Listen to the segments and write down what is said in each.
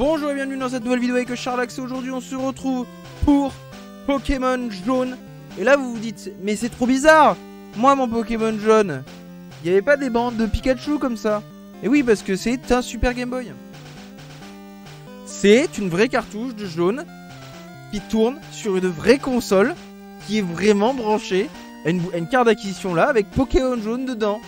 Bonjour et bienvenue dans cette nouvelle vidéo avec Charlax et aujourd'hui on se retrouve pour Pokémon jaune. Et là vous vous dites, mais c'est trop bizarre Moi mon Pokémon jaune, il n'y avait pas des bandes de Pikachu comme ça Et oui parce que c'est un Super Game Boy. C'est une vraie cartouche de jaune qui tourne sur une vraie console qui est vraiment branchée à une, à une carte d'acquisition là avec Pokémon jaune dedans.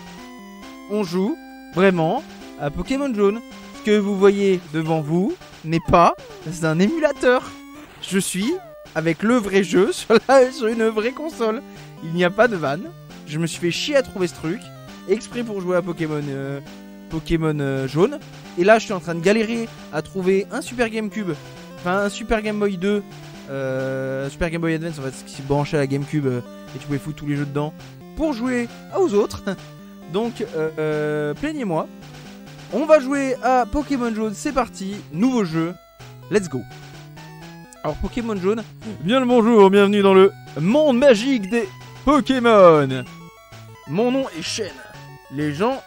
On joue vraiment à Pokémon jaune. Que vous voyez devant vous n'est pas, un émulateur. Je suis avec le vrai jeu sur, une vraie console. Il n'y a pas de vanne. Je me suis fait chier à trouver ce truc exprès pour jouer à Pokémon euh, Pokémon euh, jaune. Et là, je suis en train de galérer à trouver un Super GameCube, enfin un Super Game Boy 2, euh, Super Game Boy Advance en fait, qui se branchait à la GameCube et tu pouvais foutre tous les jeux dedans pour jouer aux autres. Donc, plaignez-moi. On va jouer à Pokémon jaune, c'est parti, nouveau jeu, let's go. Alors Pokémon jaune, bien le bonjour, bienvenue dans le monde magique des Pokémon. Mon nom est Shen. Les gens,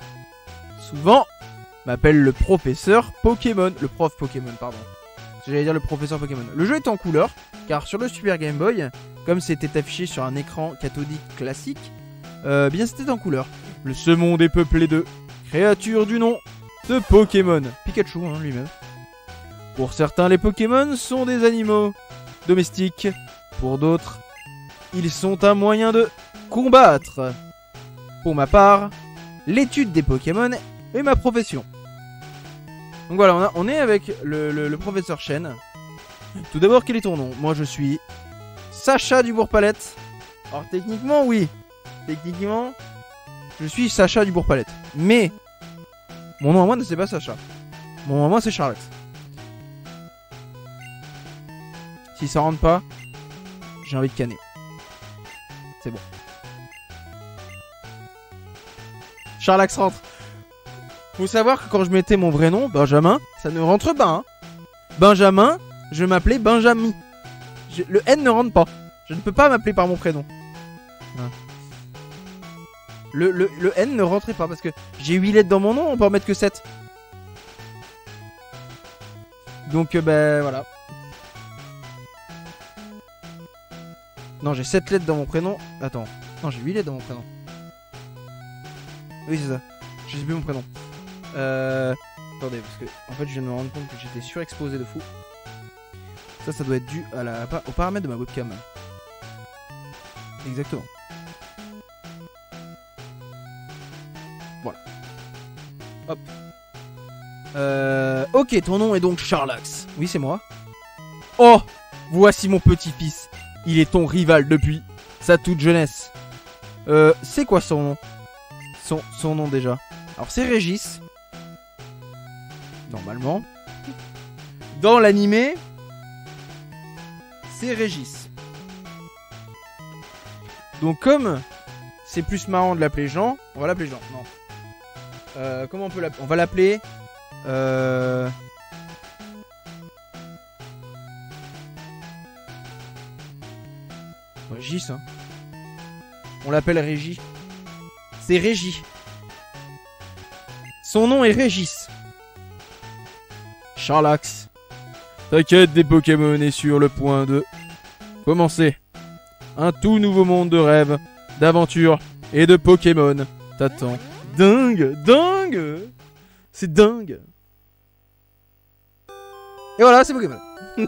souvent, m'appellent le professeur Pokémon, le prof Pokémon, pardon. J'allais dire le professeur Pokémon. Le jeu est en couleur, car sur le Super Game Boy, comme c'était affiché sur un écran cathodique classique, euh, bien c'était en couleur. Le ce monde est peuplé de créatures du nom de Pokémon. Pikachu hein, lui-même. Pour certains, les Pokémon sont des animaux domestiques. Pour d'autres, ils sont un moyen de combattre. Pour ma part, l'étude des Pokémon est ma profession. Donc voilà, on, a- on est avec le, le- le professeur Chen. Tout d'abord, quel est ton nom? Moi, je suis Sacha Dubourg-Palette. Alors, techniquement, oui. Techniquement, je suis Sacha Dubourg-Palette. Mais, mon nom à moi ne c'est pas Sacha. Mon nom à moi, c'est Charlotte. Si ça rentre pas, j'ai envie de canner. C'est bon. Charlax rentre. Faut savoir que quand je mettais mon vrai nom, Benjamin, ça ne rentre pas. Hein. Benjamin, je m'appelais Benjamin. Le N ne rentre pas. Je ne peux pas m'appeler par mon prénom. Le, le, le N ne rentrait pas parce que j'ai 8 lettres dans mon nom, on peut en mettre que 7. Donc, euh, ben voilà. Non, j'ai 7 lettres dans mon prénom. Attends. Non, j'ai 8 lettres dans mon prénom. Oui, c'est ça. Je sais plus mon prénom. Euh. Attendez, parce que en fait, je viens de me rendre compte que j'étais surexposé de fou. Ça, ça doit être dû à la, au paramètre de ma webcam. Exactement. Euh, ok, ton nom est donc Charlax. Oui, c'est moi. Oh, voici mon petit-fils. Il est ton rival depuis sa toute jeunesse. Euh, c'est quoi son nom? Son, nom déjà? Alors c'est Régis. Normalement. Dans l'animé, c'est Régis. Donc comme c'est plus marrant de l'appeler Jean, on va l'appeler Jean. Non. Euh, comment on peut l'appeler On va l'appeler. Euh... Régis, hein. On l'appelle Régie. C'est Régie. Son nom est Régis. Charlax. Ta quête des Pokémon est sur le point de commencer. Un tout nouveau monde de rêves, d'aventures et de Pokémon t'attend. Dingue, dingue C'est dingue Et voilà, c'est Pokémon.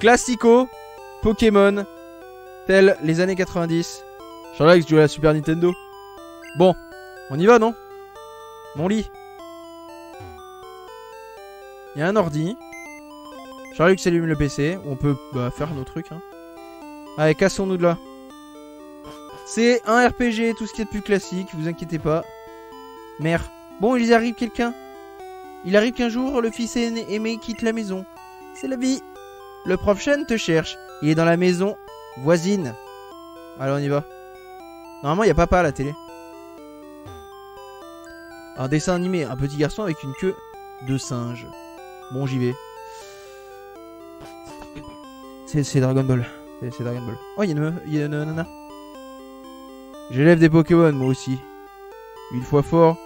Classico, Pokémon, tel les années 90. Charlax joue à la Super Nintendo. Bon, on y va, non? Mon lit. Il y a un ordi. Charlux allume le PC. On peut bah, faire nos trucs. Hein. Allez, cassons-nous de là. C'est un RPG, tout ce qui est plus classique, vous inquiétez pas. Mère. Bon, il y arrive quelqu'un? Il arrive qu'un jour, le fils aimé quitte la maison. C'est la vie. Le prof Chen te cherche. Il est dans la maison voisine. Allez, on y va. Normalement, il y a papa à la télé. Un dessin animé, un petit garçon avec une queue de singe. Bon, j'y vais. C'est Dragon Ball. C'est Dragon Ball. Oh, il une y a une nana. J'élève des Pokémon, moi aussi. Une fois fort,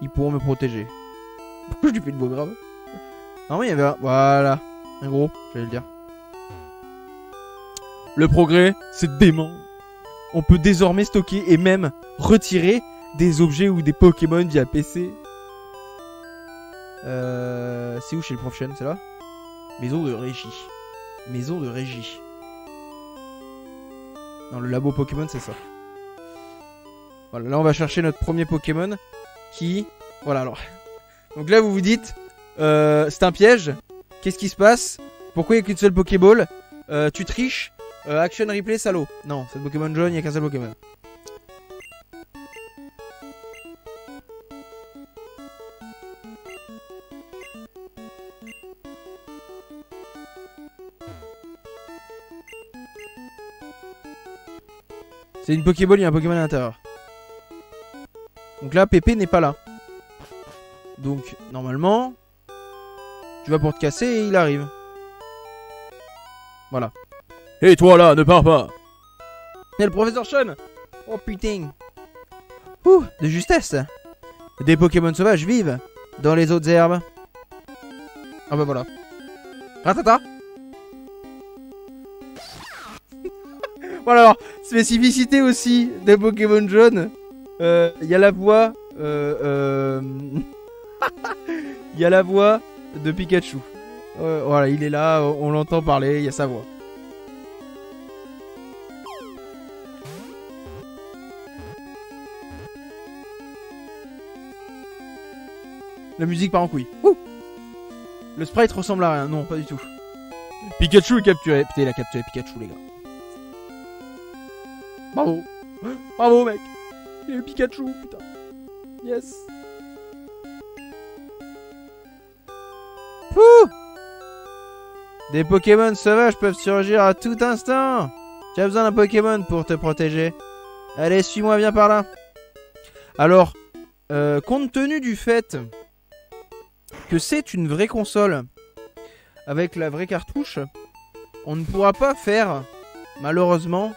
ils pourront me protéger. Pourquoi je lui fais une voix grave Non, il y avait un. Voilà. Un gros, j'allais le dire. Le progrès, c'est dément. On peut désormais stocker et même retirer des objets ou des Pokémon via PC. Euh, c'est où chez le prof C'est là Maison de régie. Maison de régie. Dans le labo Pokémon, c'est ça. Voilà, là on va chercher notre premier Pokémon qui... Voilà alors. Donc là vous vous dites, euh, c'est un piège. Qu'est-ce qui se passe? Pourquoi il n'y a qu'une seule Pokéball? Euh, Tu triches? Euh, Action replay salaud. Non, c'est Pokémon jaune, il n'y a qu'un seul Pokémon. C'est une Pokéball, il y a un Pokémon à l'intérieur. Donc là, Pépé n'est pas là. Donc, normalement, tu vas pour te casser et il arrive. Voilà. Et toi là, ne pars pas Et le professeur Sean Oh putain Ouh, de justesse Des Pokémon sauvages vivent dans les autres herbes. Ah bah voilà. Ratata Voilà alors, spécificité aussi des Pokémon jaunes. Il euh, y a la voix... Euh, euh... Il y a la voix de Pikachu. Euh, voilà, il est là, on l'entend parler, il y a sa voix. La musique part en couille. Le sprite ressemble à rien. Non, pas du tout. Pikachu est capturé. Putain, il a capturé Pikachu, les gars. Bravo. Bravo, mec. Il est Pikachu, putain. Yes. Pouh Des Pokémon sauvages peuvent surgir à tout instant. Tu as besoin d'un Pokémon pour te protéger. Allez, suis-moi, viens par là. Alors, euh, compte tenu du fait que c'est une vraie console avec la vraie cartouche, on ne pourra pas faire, malheureusement,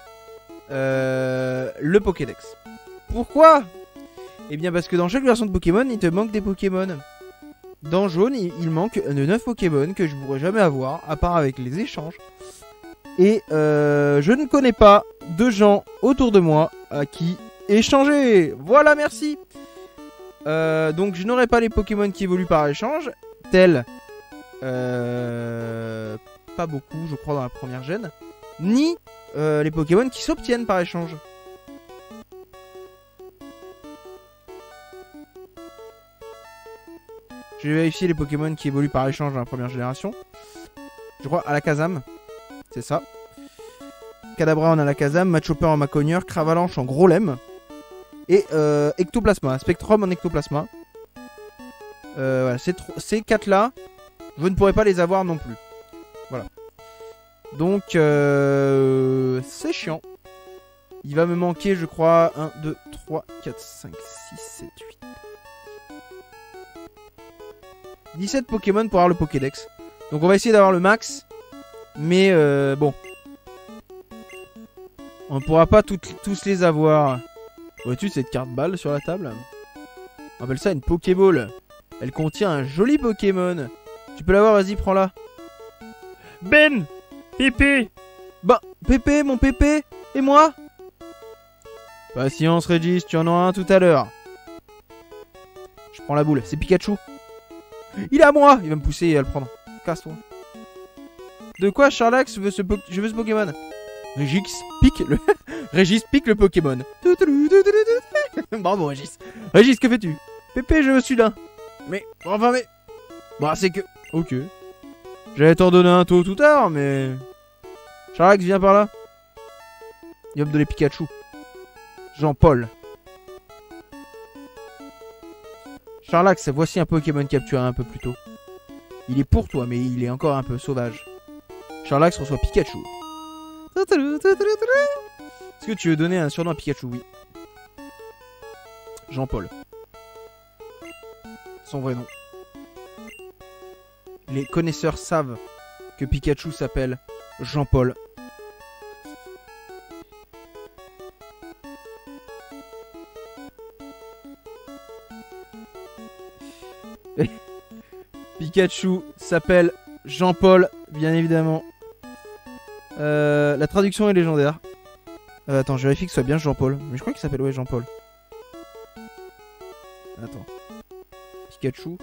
euh, le Pokédex. Pourquoi? Eh bien parce que dans chaque version de Pokémon, il te manque des Pokémon. Dans jaune, il, manque de 9 Pokémon que je pourrais jamais avoir, à part avec les échanges. Et euh, je ne connais pas de gens autour de moi à qui échanger. Voilà, merci. Euh, donc je n'aurai pas les Pokémon qui évoluent par échange, tels... Euh, pas beaucoup, je crois, dans la première gêne. Ni les Pokémon qui s'obtiennent par échange. Je vais vérifier les Pokémon qui évoluent par échange dans la première génération. Je crois à la Kazam. C'est ça. Kadabra en Alakazam, Machoper en Macogneur, Cravalanche en Gros Lemme et euh, Ectoplasma, Spectrum en Ectoplasma. Euh, voilà, ces, ces quatre là, je ne pourrais pas les avoir non plus. Voilà. Donc, euh, c'est chiant. Il va me manquer, je crois, 1, 2, 3, 4, 5, 6, 7, 8. 17 Pokémon pour avoir le Pokédex. Donc on va essayer d'avoir le max. Mais euh, bon. On ne pourra pas tous les avoir. Vois-tu cette carte balle sur la table? On appelle ça une Pokéball. Elle contient un joli Pokémon. Tu peux l'avoir, vas-y, prends-la. Ben Pépé Bah, Pépé, mon Pépé Et moi? Patience, Régis, tu en auras un tout à l'heure. Je prends la boule, c'est Pikachu. Il est à moi Il va me pousser à le prendre. Casse-toi. De quoi Charlax veut ce Je veux ce Pokémon? Régis pique le... Régis pique le Pokémon. Bravo Régis. Régis, que fais-tu? Pépé, je suis là. Mais, enfin mais... Bah c'est que... Ok. J'allais t'en donner un tôt tout tard, mais... Charlax, viens par là. Il va me donner Pikachu. Jean-Paul. Charlax, voici un Pokémon capturé un peu plus tôt. Il est pour toi, mais il est encore un peu sauvage. Charlax reçoit Pikachu. Est-ce que tu veux donner un surnom à Pikachu? Oui. Jean-Paul. Son vrai nom. Les connaisseurs savent que Pikachu s'appelle Jean-Paul. Pikachu s'appelle Jean-Paul, bien évidemment. Euh, la traduction est légendaire. Euh, attends, je vérifie que ce soit bien Jean-Paul. Mais je crois qu'il s'appelle ouais Jean-Paul. Attends. Pikachu.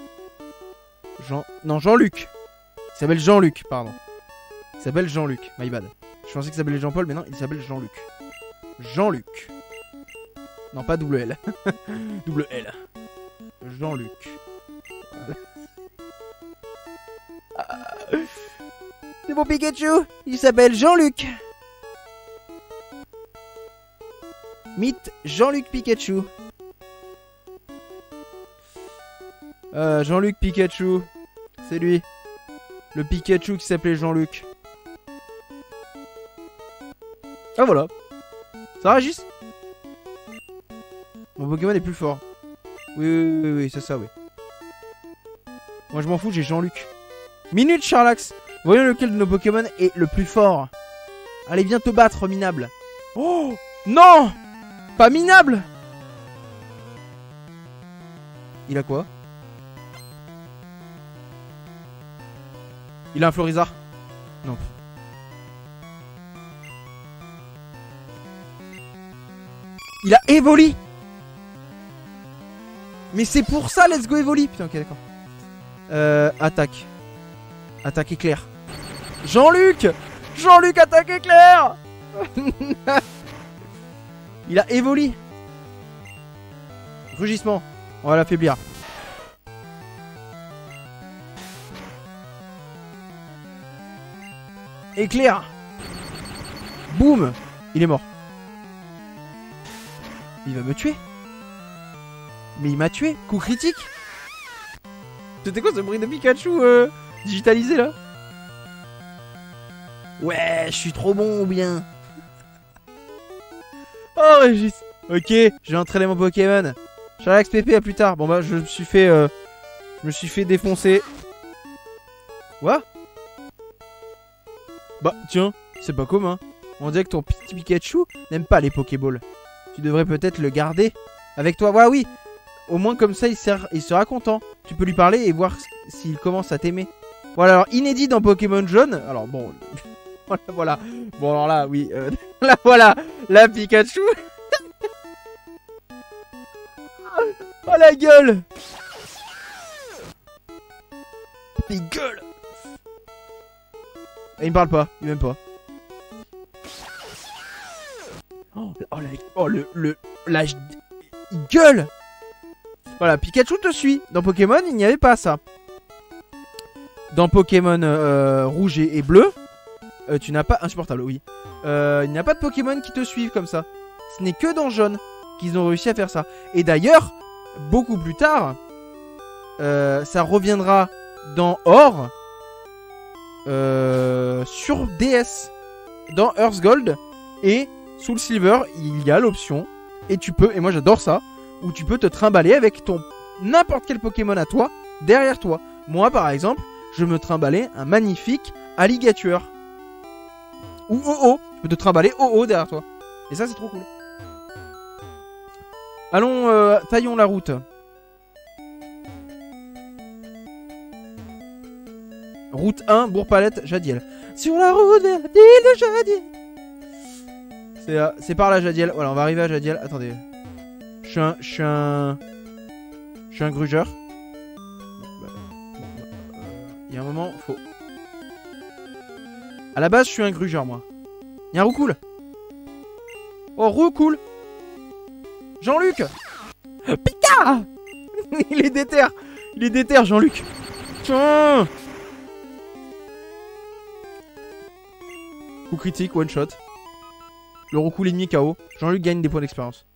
Jean. Non, Jean-Luc. Il s'appelle Jean-Luc, pardon. Il s'appelle Jean-Luc. My bad. Je pensais qu'il s'appelait Jean-Paul, mais non, il s'appelle Jean-Luc. Jean-Luc. Non, pas double L. double L. Jean-Luc. Mon Pikachu Il s'appelle Jean-Luc Mythe Jean-Luc Pikachu. Euh, Jean-Luc Pikachu. C'est lui. Le Pikachu qui s'appelait Jean-Luc. Ah voilà. Ça réagisse? Mon Pokémon est plus fort. Oui, oui, oui, oui, c'est ça, oui. Moi je m'en fous, j'ai Jean-Luc. Minute Charlax Voyons lequel de nos Pokémon est le plus fort. Allez, viens te battre, minable. Oh Non Pas minable Il a quoi? Il a un Florizard? Non. Il a Evoli Mais c'est pour ça, let's go Evoli Putain, ok, d'accord. Euh, attaque. Attaque éclair. Jean-Luc! Jean-Luc attaque éclair! Il a Evoli Rugissement. On va l'affaiblir. Éclair. Boum! Il est mort. Il va me tuer. Mais il m'a tué. Coup critique. C'était quoi ce bruit de Pikachu euh, digitalisé là? Ouais, je suis trop bon ou bien Oh Régis Ok, j'ai entraîné mon Pokémon. Charlax PP à plus tard. Bon bah je me suis fait... euh, je me suis fait défoncer. Quoi Bah tiens, c'est pas commun. On dirait que ton petit Pikachu n'aime pas les Pokéballs. Tu devrais peut-être le garder avec toi. Voilà, oui. Au moins comme ça, il, il sera content. Tu peux lui parler et voir s'il commence à t'aimer. Voilà, alors inédit dans Pokémon Jaune. Alors bon, voilà, voilà. Bon alors là, oui. euh, là voilà, la Pikachu. oh la gueule. Il gueule. Et il me parle pas, il m'aime pas. Oh, oh, la- oh, le, le, la, il gueule. Voilà, Pikachu te suit. Dans Pokémon, il n'y avait pas ça. Dans Pokémon euh, rouge et bleu, euh, tu n'as pas insupportable, oui. Euh, il n'y a pas de Pokémon qui te suivent comme ça. Ce n'est que dans jaune qu'ils ont réussi à faire ça. Et d'ailleurs, beaucoup plus tard, euh, ça reviendra dans Or euh, sur DS, dans Earth Gold et Soul Silver, il y a l'option et tu peux et moi j'adore ça où tu peux te trimballer avec ton n'importe quel Pokémon à toi derrière toi. Moi par exemple, je me trimballais un magnifique alligator ou OO, tu peux te trimballer OO derrière toi. Et ça c'est trop cool. Allons, euh, taillons la route. Route 1, Bourg-Palette, Jadiel. Sur la route vers l'île de Jadiel. C'est euh, c'est par là, Jadiel. Voilà, on va arriver à Jadiel. Attendez. Je suis un. Je grugeur. À la base, je suis un grugeur, moi. Il y a un roucoule? Oh, roucoule. Jean-Luc Pika Il est déter Il est déter, Jean-Luc Tiens Coup critique, one shot. Le roucoule ennemi KO. Jean-Luc gagne des points d'expérience.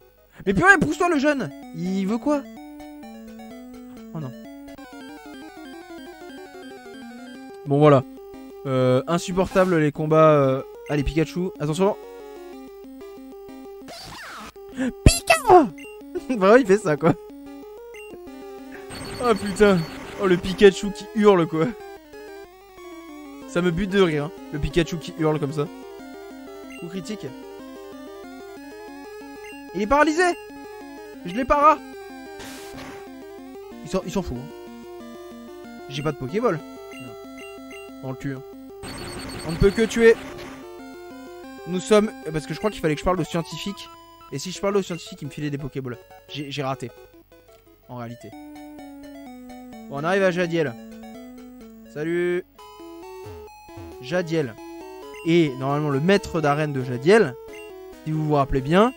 Mais purée, pousse-toi le jeune Il veut quoi? Oh non. Bon voilà. Euh, insupportable les combats. euh, Allez, Pikachu, attention. Pika Vraiment, il fait ça quoi. Oh putain. Oh, le Pikachu qui hurle quoi. Ça me bute de rire, hein, le Pikachu qui hurle comme ça. Coup critique. Il est paralysé Je l'ai para Il s'en fout. hein. J'ai pas de Pokéball. On le tue. hein. On ne peut que tuer. Nous sommes... Parce que je crois qu'il fallait que je parle au scientifique. Et si je parle au scientifique, il me filait des Pokéballs. J'ai raté. En réalité. Bon, on arrive à Jadiel. Salut Jadiel. Et normalement le maître d'arène de Jadiel, si vous vous rappelez bien,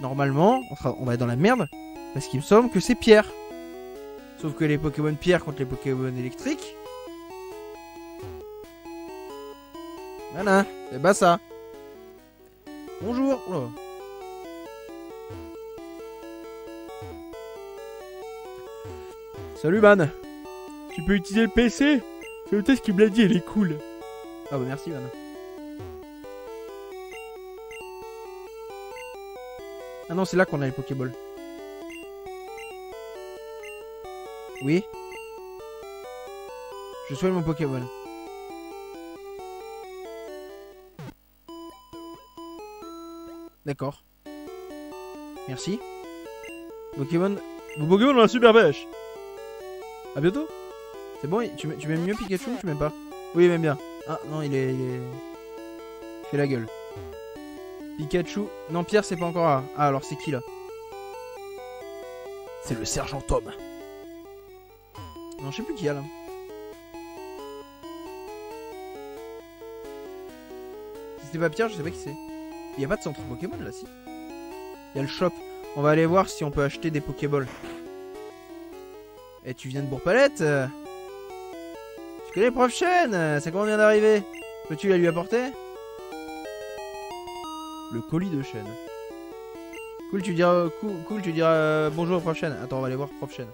normalement, on, on va être dans la merde. Parce qu'il me semble que c'est Pierre. Sauf que les Pokémon Pierre contre les Pokémon électriques. Voilà, c'est pas ça. Bonjour. Oula. Salut man Tu peux utiliser le PC C'est le test qui me l'a dit, elle est cool. Ah bah merci, man. Ah non, c'est là qu'on a les Pokéballs. Oui. Je soigne mon Pokéball. D'accord. Merci. Pokémon. Mon Pokémon a un super pêche À bientôt. C'est bon, tu, m'aimes mieux Pikachu ou tu m'aimes pas? Oui, il m'aime bien. Ah non, il est, il est. Fait la gueule. Pikachu. Non, Pierre, c'est pas encore là. Ah, alors c'est qui là? C'est le sergent Tom. Non, je sais plus qui y a là. Si c'était pas Pierre, je sais pas qui c'est. Il y a pas de centre Pokémon là, si? Il y a le shop. On va aller voir si on peut acheter des Pokéballs. Et tu viens de Bourg-Palette? Euh Tu connais Prof C'est comment vient d'arriver? Peux-tu la lui apporter? Le colis de Chen. Cool, tu diras, cool, cool, tu diras euh, bonjour Prof Chen. Attends, on va aller voir Prof Chen.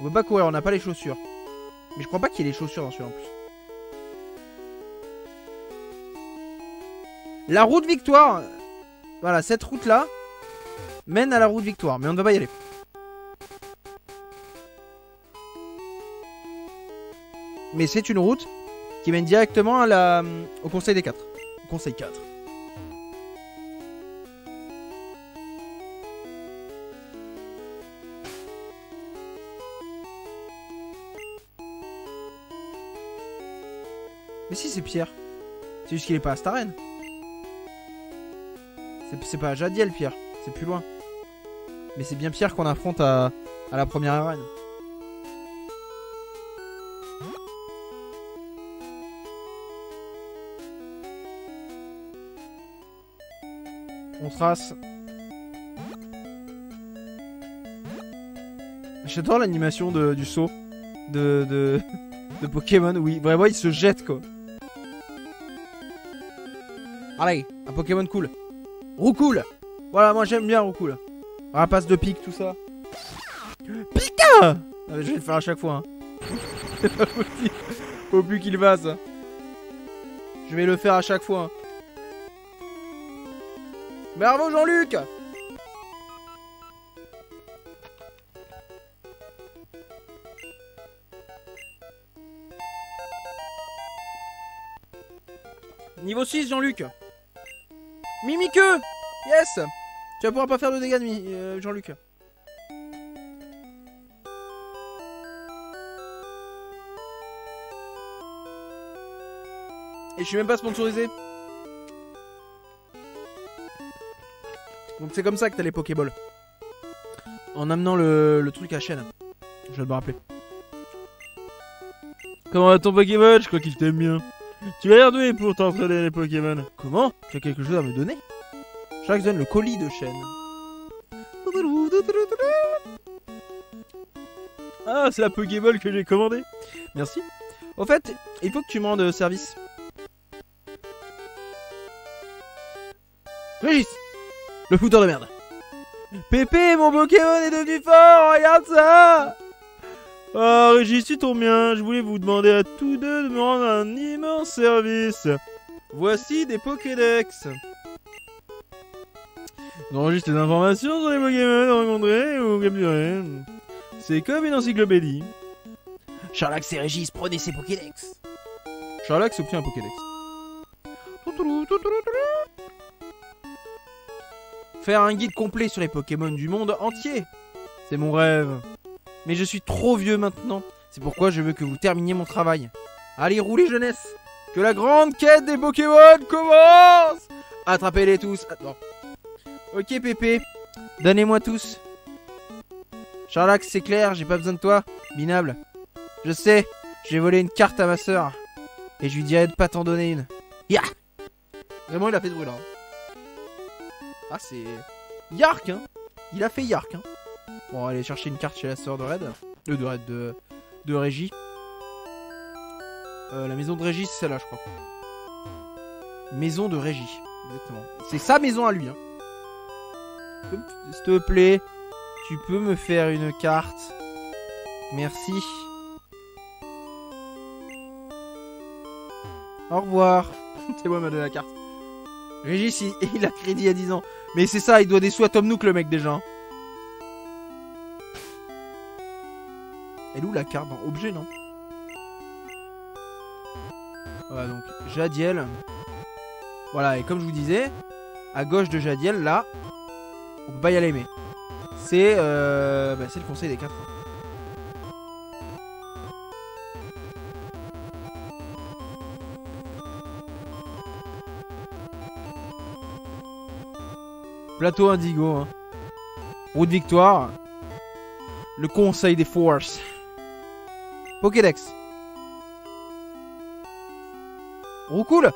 On peut pas courir, on n'a pas les chaussures. Mais je crois pas qu'il y ait les chaussures dans celui-là en plus. La route victoire Voilà, cette route-là mène à la route victoire, mais on ne va pas y aller. Mais c'est une route qui mène directement la, au Conseil des 4. Au Conseil 4. Mais si, c'est Pierre. C'est juste qu'il est pas à Staren. C'est- pas Jadiel, Pierre. C'est plus loin. Mais c'est bien Pierre qu'on affronte à, à la première arène. On trace. J'adore l'animation du saut de, de, de Pokémon. Oui, vraiment, il se jette quoi. Allez, un Pokémon cool. Roucoule Voilà, moi j'aime bien Roucoule. Rapace de pique, tout ça. Pika Ah, Je vais le faire à chaque fois. Hein. Plus qu'il va ça. Je vais le faire à chaque fois. hein. Bravo Jean-Luc Niveau 6 Jean-Luc Mimiqueux Yes Tu vas pouvoir pas faire de dégâts de euh, Jean-Luc. Et je suis même pas sponsorisé. Donc c'est comme ça que t'as les Pokéballs. En amenant le, le truc à chaîne. Je de me rappeler. Comment va ton Pokémon Je crois qu'il t'aime bien. Tu vas l'air doué pour t'entraîner les Pokémon. Comment? Tu as quelque chose à me donner? Je crois que je donne le colis de chaîne. Ah, c'est la Pokéball que j'ai commandée. Merci. Au fait, il faut que tu me rendes service. Régis Le fouteur de merde Pépé, mon Pokémon est devenu fort Regarde ça Ah, Régis, tu tombes bien. Je voulais vous demander à tous deux de me rendre un immense service. Voici des Pokédex J'enregistre les informations sur les Pokémon rencontrés ou capturés. C'est comme une encyclopédie. Charlax et Régis, prenez ces Pokédex Charlax obtient un Pokédex. Faire un guide complet sur les Pokémon du monde entier C'est mon rêve Mais je suis trop vieux maintenant. C'est pourquoi je veux que vous terminiez mon travail. Allez, roulez jeunesse Que la grande quête des Pokémon commence Attrapez-les tous. Attends. Ok Pépé, donnez-moi tous. Charlax, c'est clair, j'ai pas besoin de toi. Binable. Je sais, j'ai volé une carte à ma sœur. Et je lui dirai de pas t'en donner une. Ya Vraiment, il a fait ce bruit là. Ah, c'est. Yark, hein Il a fait Yark, hein Bon, allez chercher une carte chez la sœur de Red. Euh, de Red, de, de Régie. Euh, la maison de Régie, c'est celle-là, je crois. Maison de Régie, exactement. C'est sa maison à lui, hein. S'il te plaît, tu peux me faire une carte Merci. Au revoir. c'est moi, m'a donné la carte. Régis, il, a crédit à 10 ans. Mais c'est ça, il doit des sous à Tom Nook, le mec, déjà. Elle la carte dans objet, non? Voilà, donc, Jadiel. Voilà, et comme je vous disais, à gauche de Jadiel, là, on peut pas y c'est euh, bah, le conseil des quatre. Plateau Indigo. Hein. Route Victoire. Le Conseil des Forces. Pokédex. Roucoule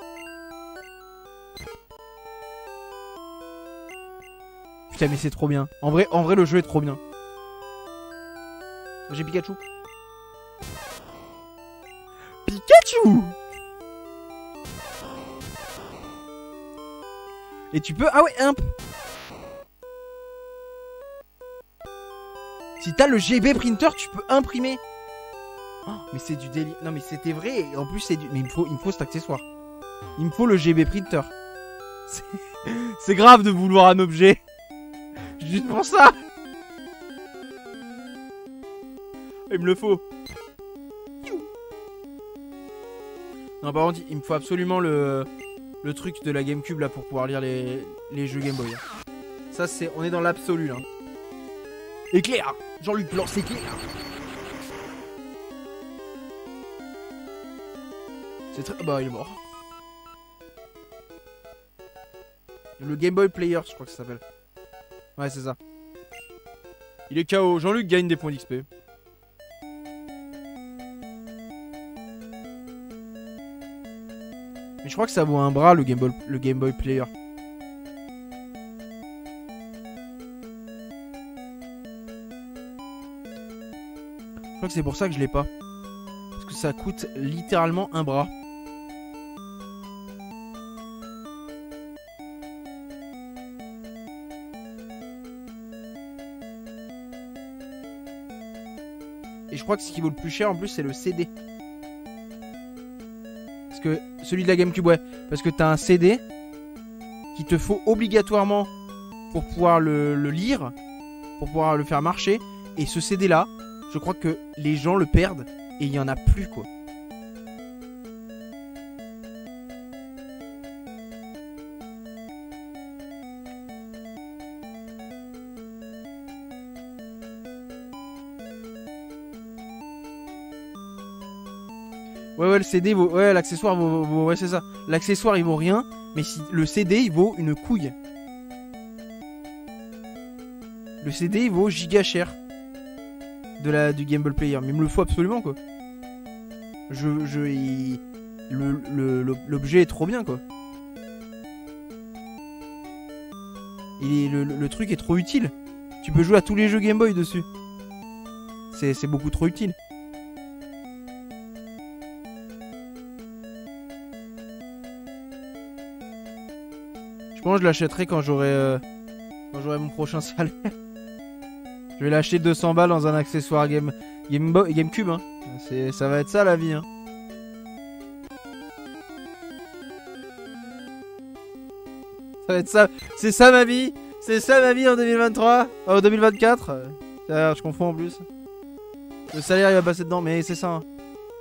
Putain mais c'est trop bien. En vrai, en vrai le jeu est trop bien. J'ai Pikachu. Pikachu Et tu peux... Ah ouais, imp Si t'as le GB printer, tu peux imprimer. Oh, mais c'est du délire. Non, mais c'était vrai. En plus, c'est du. Mais il me, faut, il me faut cet accessoire. Il me faut le GB printer. C'est grave de vouloir un objet. Juste pour ça. Il me le faut. Non, par contre, il me faut absolument le, le truc de la GameCube là pour pouvoir lire les, les jeux Game Boy. Ça, c'est. On est dans l'absolu là. Éclair Jean-Luc lance éclair C'est très... Bah, il est mort. Le Game Boy Player, je crois que ça s'appelle. Ouais, c'est ça. Il est KO. Jean-Luc gagne des points d'XP. Mais je crois que ça vaut un bras le Game Boy, le Game Boy Player. crois que c'est pour ça que je l'ai pas. Parce que ça coûte littéralement un bras. Je crois que ce qui vaut le plus cher en plus c'est le CD. Parce que celui de la GameCube ouais. Parce que t'as un CD qui te faut obligatoirement pour pouvoir le, le lire. Pour pouvoir le faire marcher. Et ce CD là, je crois que les gens le perdent et il y en a plus quoi. Ouais ouais le CD vaut ouais l'accessoire vaut, ouais c'est ça l'accessoire il vaut rien mais si le CD il vaut une couille le CD il vaut giga cher de la, du Game Boy Player. Mais il me le faut absolument, quoi. Je. je L'objet est trop bien, quoi. Le, le, truc est trop utile. Tu peux jouer à tous les jeux Game Boy dessus. C'est beaucoup trop utile. Je l'achèterai quand j'aurai euh, quand j'aurai mon prochain salaire. Je vais l'acheter 200 balles dans un accessoire Game, game GameCube. Hein. Ça va être ça la vie. Hein. Ça va être ça. C'est ça ma vie. C'est ça ma vie en 2023. En 2024. je confonds en plus. Le salaire il va passer dedans, mais c'est ça. Hein.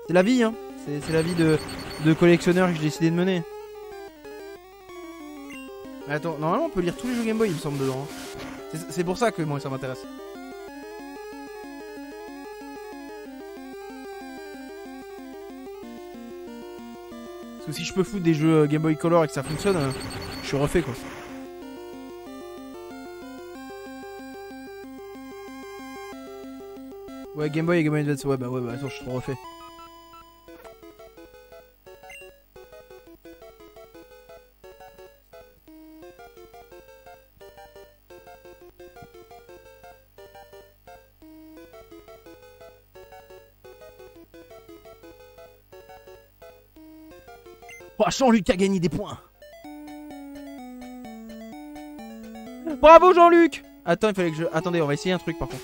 C'est la vie. Hein. C'est la vie de collectionneur que j'ai décidé de mener. Attends, normalement on peut lire tous les jeux Game Boy, il me semble, dedans. Hein. C'est pour ça que moi ça m'intéresse. Parce que si je peux foutre des jeux euh, Game Boy Color et que ça fonctionne, euh, je suis refait quoi. Ouais, Game Boy et Game Boy Advance, ouais bah ouais bah attends, je suis trop refait. Jean-Luc a gagné des points. Bravo Jean-Luc Attends, il fallait que je... Attendez, on va essayer un truc par contre.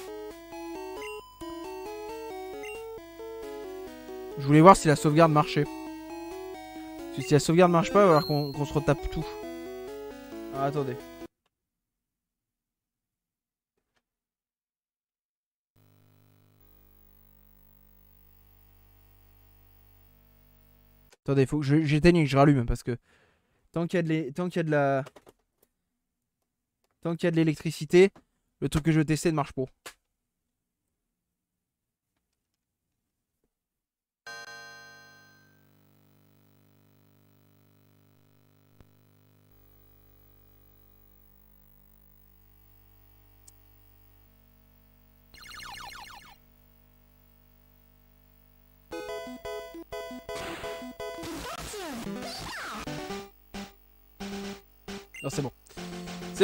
Je voulais voir si la sauvegarde marchait. Parce que si la sauvegarde marche pas, il va falloir qu'on se retape tout. Ah, attendez. Attendez, faut que j'éteigne et que je rallume parce que tant qu'il y a de tant qu'il y a de la tant qu'il y a de l'électricité, le truc que je tester ne marche pas.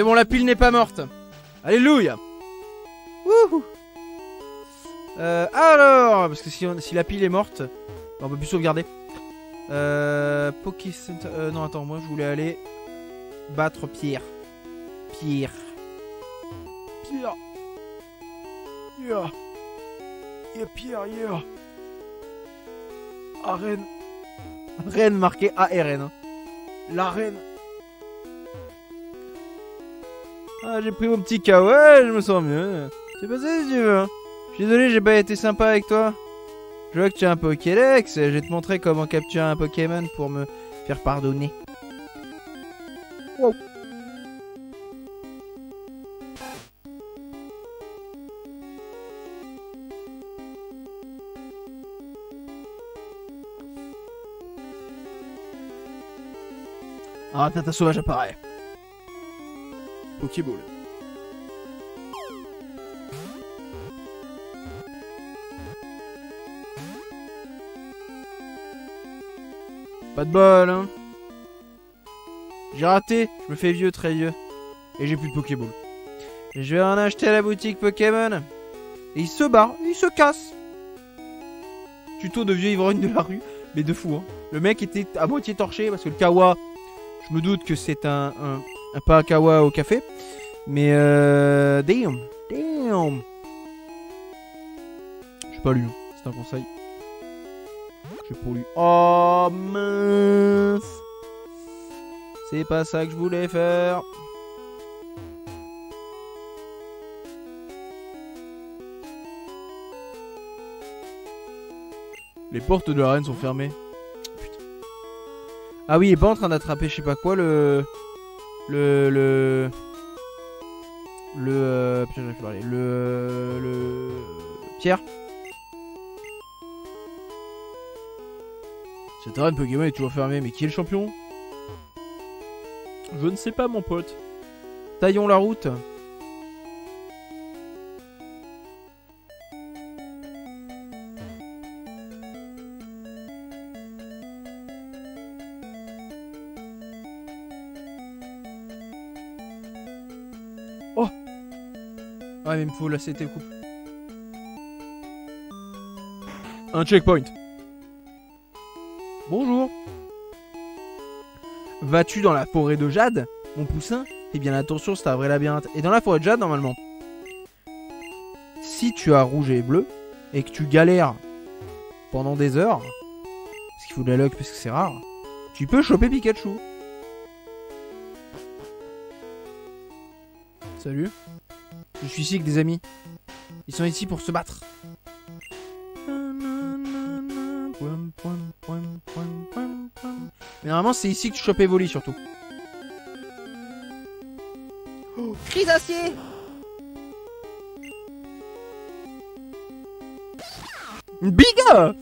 Bon, la pile n'est pas morte. Alléluia. Wouhou. Euh, alors, parce que si, la pile est morte, on peut plus sauvegarder. Euh, Poké Center- euh, non, attends, moi je voulais aller battre Pierre. Pierre. Pierre. Yeah. Yeah, Pierre, yeah. Arène. Reine marqué ARN. hein. J'ai pris mon petit ouais, je me sens mieux. C'est passé si tu veux. Je suis désolé, j'ai pas été sympa avec toi. Je vois que tu as un Pokédex, je vais te montrer comment capturer un Pokémon pour me faire pardonner. Wow. Ah, Tata Sauvage apparaît. Pokéball. Pas de bol, hein. J'ai raté, je me fais vieux, très vieux. Et j'ai plus de Pokéball. Je vais en acheter à la boutique Pokémon. Et il se barre, il se casse. Tuto de vieux ivrogne de la rue. Mais de fou, hein. Le mec était à moitié torché parce que le Kawa, je me doute que c'est un pas un Kawa au café. Mais euh. Damn! Damn! J'ai pas lu, hein. c'est un conseil. J'ai pas lu. Oh mince! C'est pas ça que je voulais faire. Les portes de l'arène sont fermées. Putain. Ah oui, il est pas en train d'attraper je sais pas quoi le. Le. Le. Le. euh, Putain, parler. Le. Le. Pierre Cette arène Pokémon est toujours fermée, mais qui est le champion? Je ne sais pas, mon pote. Taillons la route. Il me faut la CT coupe. Un checkpoint. Bonjour. Vas-tu dans la forêt de Jade, mon poussin? Eh bien attention, c'est un vrai labyrinthe. Et dans la forêt de Jade, normalement, si tu as rouge et bleu, et que tu galères pendant des heures, parce qu'il faut de la luck parce que c'est rare, tu peux choper Pikachu. Salut. Je suis ici avec des amis. Ils sont ici pour se battre. Mais normalement, c'est ici que tu chopes Evoli surtout. Oh, crise d'acier biga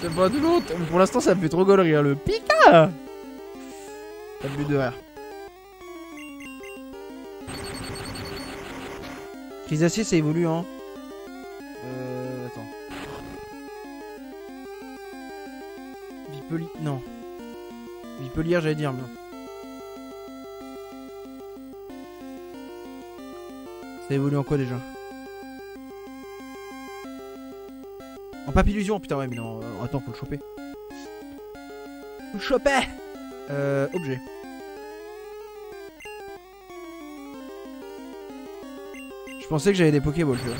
C'est pas de l'autre. Pour l'instant, ça me fait trop gaulerie, hein, le Pika but de rire. Crise d'acier, ça évolue, hein. Euh. Attends. Vipeli. Non. Vipelière, j'allais dire, mais non. Ça évolue en quoi déjà? En papillusion, putain, ouais, mais non. euh, Attends, faut le choper. Faut le choper Euh. Objet. Je pensais que j'avais des Pokéballs, tu vois.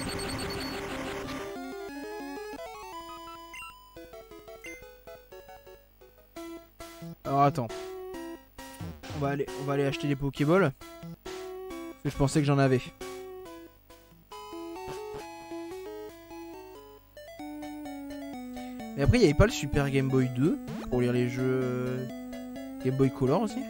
Alors attends. On va aller, on va aller acheter des Pokéballs. Parce que je pensais que j'en avais. Mais après, il n'y avait pas le Super Game Boy 2 pour lire les jeux euh, Game Boy Color aussi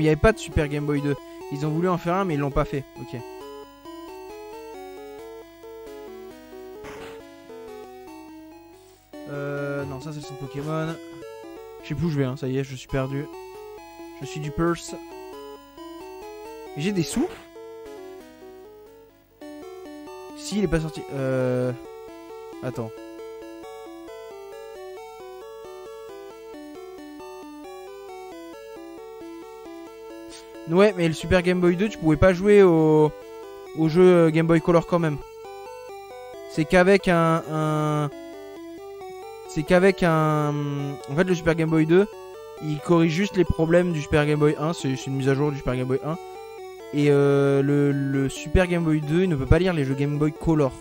Mais il n'y avait pas de Super Game Boy 2. Ils ont voulu en faire un, mais ils l'ont pas fait. Ok. Euh, non, ça c'est son Pokémon. Je sais plus où je vais, hein. ça y est, je suis perdu. Je suis du purse. J'ai des sous Si, il est pas sorti. Euh. Attends. Ouais, mais le Super Game Boy 2, tu pouvais pas jouer au, au jeu euh, Game Boy Color quand même. C'est qu'avec un, C'est qu'avec un. En fait, le Super Game Boy 2, il corrige juste les problèmes du Super Game Boy 1. C'est une mise à jour du Super Game Boy 1. Et euh, le Super Game Boy 2, il ne peut pas lire les jeux Game Boy Color.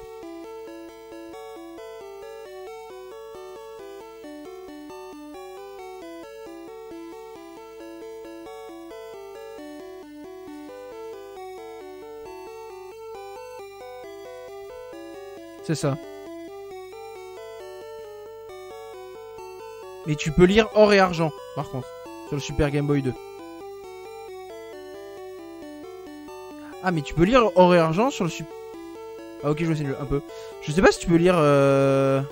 C'est ça. Mais tu peux lire or et argent, par contre, sur le Super Game Boy 2. Ah, mais tu peux lire or et argent sur le Super... Ah ok, je vois c'est un peu. Je sais pas si tu peux lire... Euh...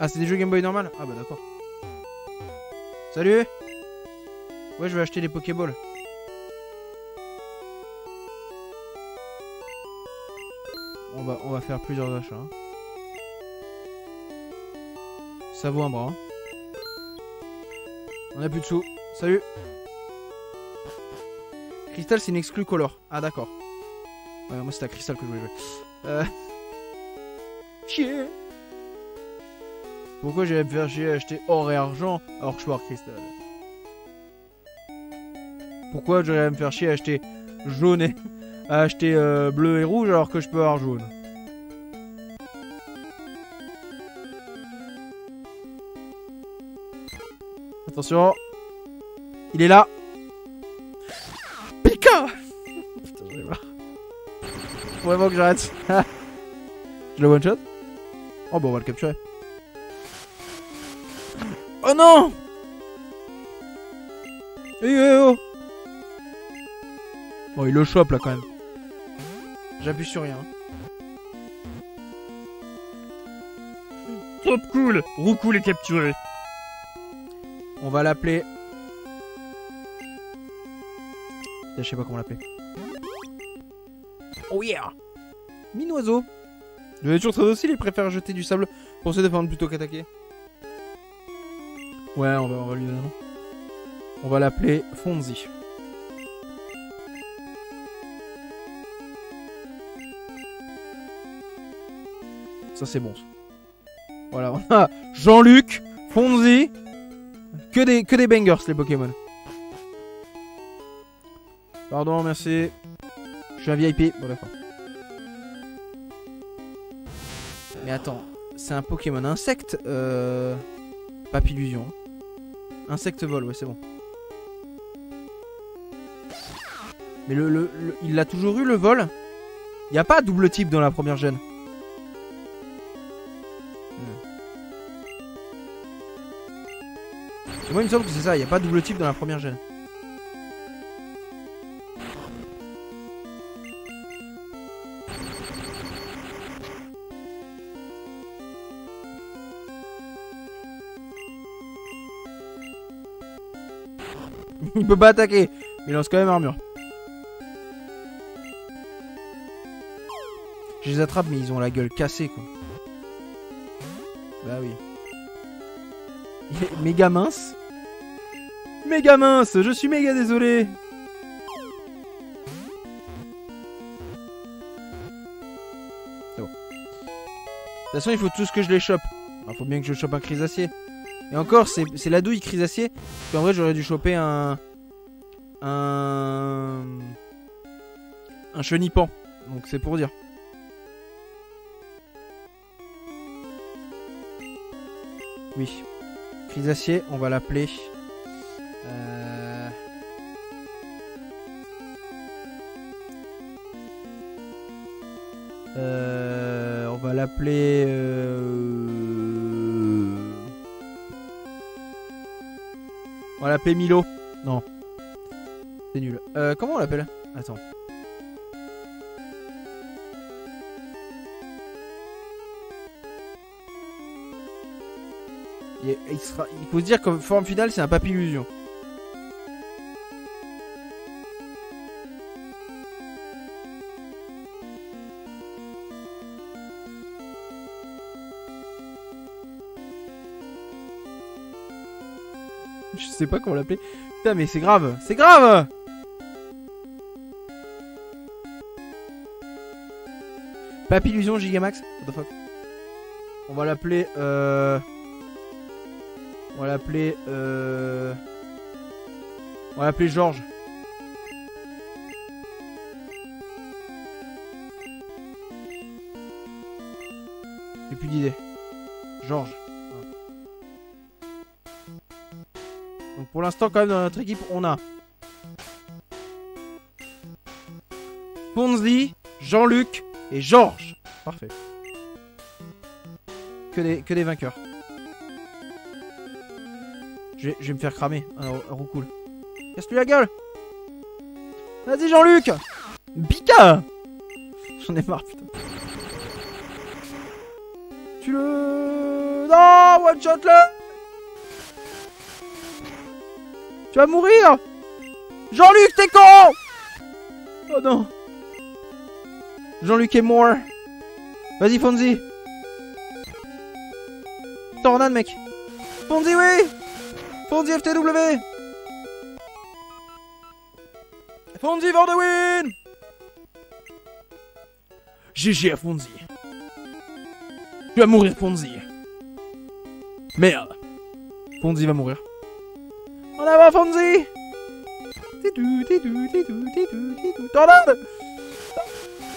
Ah, c'est des jeux Game Boy normal? Ah bah d'accord. Salut Ouais, je vais acheter des Pokéballs. On va, on va faire plusieurs achats. hein. Ça vaut un bras. On a plus de sous. Salut Crystal, c'est une exclu color. Ah, d'accord. Ouais, moi, c'était à Crystal que je voulais jouer. Euh... Chier Pourquoi à acheter or et argent alors que je suis hors Crystal? Pourquoi j'allais me faire chier à acheter jaune et... à acheter euh, bleu et rouge alors que je peux avoir jaune? Attention. Il est là. Pika! Putain, j'en ai marre. Faut vraiment que j'arrête. je le one shot Oh bon on va le capturer. Oh non! Eh oh Bon il le chope là quand même. J'appuie sur rien. Trop cool Roucoule est capturé. On va l'appeler. Je sais pas comment l'appeler. Oh yeah Minoiseau. Le nature très docile, il préfère jeter du sable pour se défendre plutôt qu'attaquer. Ouais, on va, on va lui donner un nom. On va l'appeler Fonzi. Ça c'est bon. Voilà, on a Jean-Luc, Fonzi, que des, que des bangers les Pokémon. Pardon, merci. Je suis un VIP. Bon d'accord. Mais attends, c'est un Pokémon insecte euh... Papillusion. Insecte vol, ouais c'est bon. Mais le, il a toujours eu le vol? Il n'y a pas double type dans la première gêne. Moi, il me semble que c'est ça. Il n'y a pas double type dans la première gêne. il peut pas attaquer. Il lance quand même armure. Je les attrape, mais ils ont la gueule cassée, quoi. Bah oui. Il est méga mince. Méga mince, je suis méga désolé. C'est bon. De toute façon, il faut tous que je les chope. Il faut bien que je chope un crisacier. Et encore, c'est la douille crisacier. Parce qu'en vrai, j'aurais dû choper un. Un. Un chenipan. Donc c'est pour dire. Oui. Crisacier, on va l'appeler. Euh, On va Milo. Non. C'est nul. Euh, comment on l'appelle? Attends. Il, il faut se dire que forme finale, c'est un papillusion. Sais pas comment l'appeler. Putain, mais c'est grave, c'est grave Papillusion Gigamax What the fuck On va l'appeler euh... On va l'appeler euh... On va l'appeler Georges. J'ai plus d'idée. Georges. Donc pour l'instant quand même dans notre équipe on a Ponzi, Jean-Luc et Georges. Parfait. Que des, que des vainqueurs. Je vais, me faire cramer. Roux cool. Casse-lui la gueule Vas-y Jean-Luc Bika J'en ai marre putain. Tu le... Non One Tu vas mourir. Jean-Luc t'es con. Oh non. Jean-Luc est mort Vas-y Fonzie. Tornade mec. Fonzie oui. Fonzie FTW Fonzie for the win GG à Fonzie. Tu vas mourir Fonzie. Merde. Fonzie va mourir En avant Fonzie.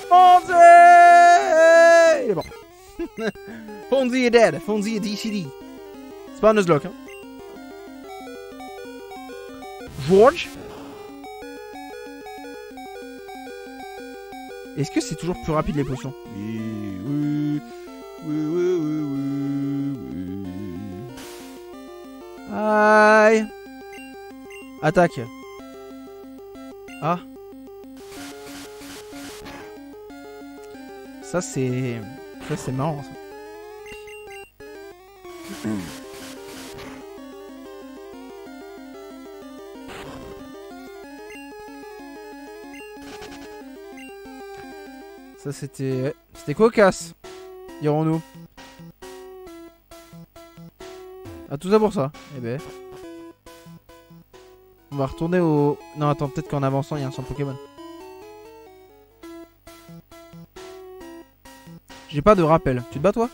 Fonzie. Est mort Fonzie est dead. Fonzie est DCD C'est pas un Nuzlocke hein. George. Est-ce que c'est toujours plus rapide les potions? Aïe Attaque. Ah. Ça c'est... Ça c'est marrant ça. Ça c'était... C'était cocasse. Dirons-nous. Ah tout ça pour ça. Eh ben... On va retourner au... Non attends, peut-être qu'en avançant il y a un centre Pokémon. J'ai pas de rappel. Tu te bats toi?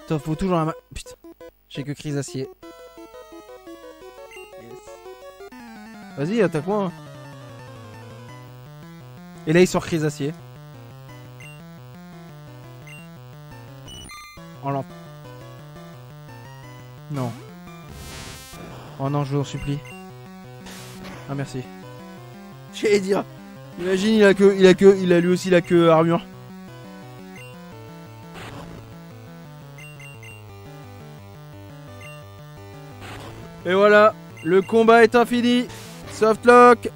Putain, faut toujours un ma... Putain. J'ai que crise acier. Vas-y, attaque-moi. hein. Et là, il sort crise acier. Non. Oh non, je vous en supplie. Ah merci. J'allais dire. Imagine, il a que, il a que, il a lui aussi la queue armure. Et voilà, le combat est infini. Softlock.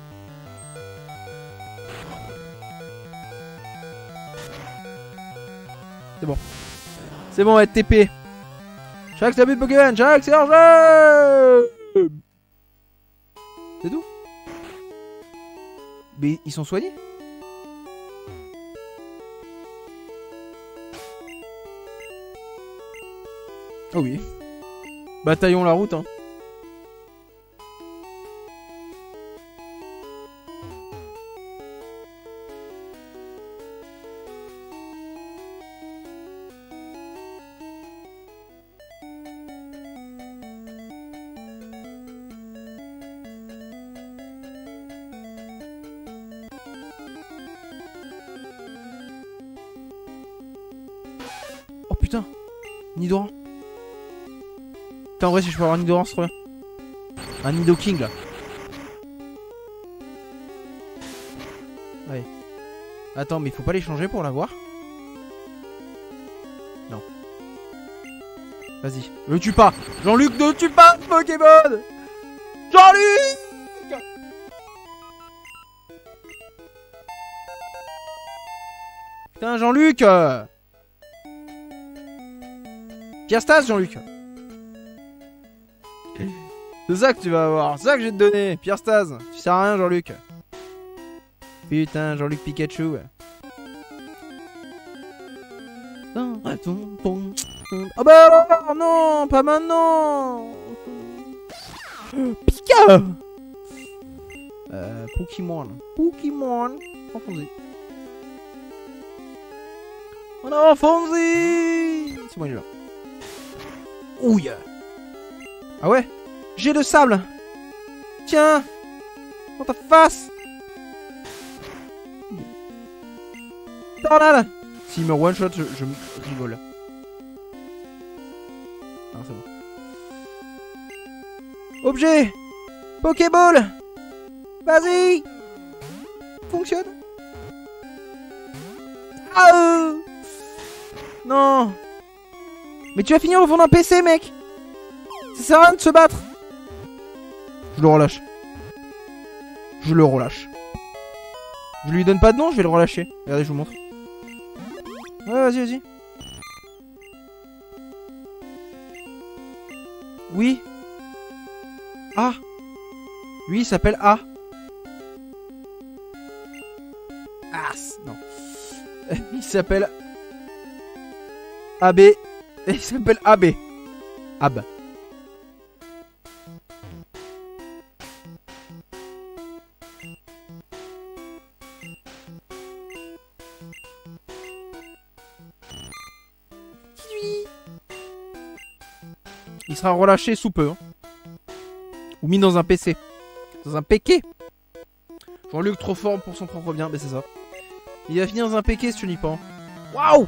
C'est bon. C'est bon, être TP. Chaque c'est but de Pokémon, chaque c'est C'est tout Mais ils sont soignés Oh oui. Bataillons la route, hein. Avoir un Nidoran c'est trop Un Nido King là. Attends mais faut pas les changer pour l'avoir Non. Vas-y. Ne tue pas. Jean-Luc ne tue pas Pokémon. Jean-Luc. Putain Jean-Luc. Piastas, Jean-Luc? C'est ça que tu vas avoir, c'est ça que je vais te donner, Piastas Tu sers rien, Jean-Luc. Putain, Jean-Luc Pikachu. Oh bah non, pas maintenant. Pika. Euh, Pokémon. Pokémon. Enfoncé. On a enfoncé. C'est moi, il est là. Ouille Ah ouais? J'ai de sable. Tiens Dans ta face. Tornade S'il me one shot, je, je me rigole. Non, c'est bon. Objet. Pokéball. Vas-y. Fonctionne. Ah euh. Non. Mais tu vas finir au fond d'un PC, mec. Ça sert à rien de se battre Je le relâche. Je le relâche. Je lui donne pas de nom, je vais le relâcher. Regardez, je vous montre. Ouais, vas-y, vas-y. Oui. A. Lui, il s'appelle A. As. Non. Il s'appelle AB. Il s'appelle AB. Ab. Il sera relâché sous peu. hein. Ou mis dans un PC. Dans un PK. Jean-Luc trop fort pour son propre bien, mais c'est ça. Il va finir dans un PK ce Chunipan. Waouh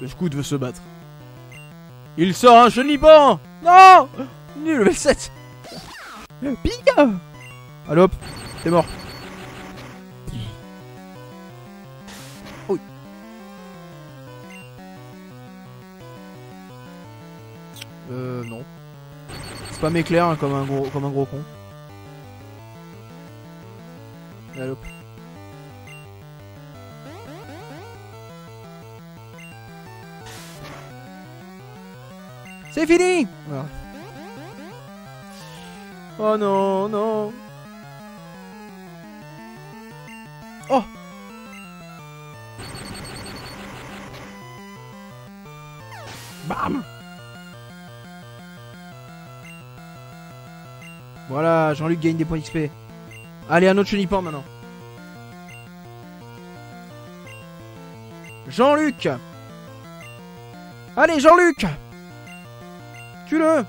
Le scout veut se battre. Il sort un chenipan Non Nul, level 7 Pika Allez hop, t'es mort. Pas m'éclair hein, comme, un gros, comme un gros con. C'est fini. Oh non, non. Jean-Luc gagne des points XP. Allez, un autre chenipan maintenant. Jean-Luc Allez, Jean-Luc Tue-le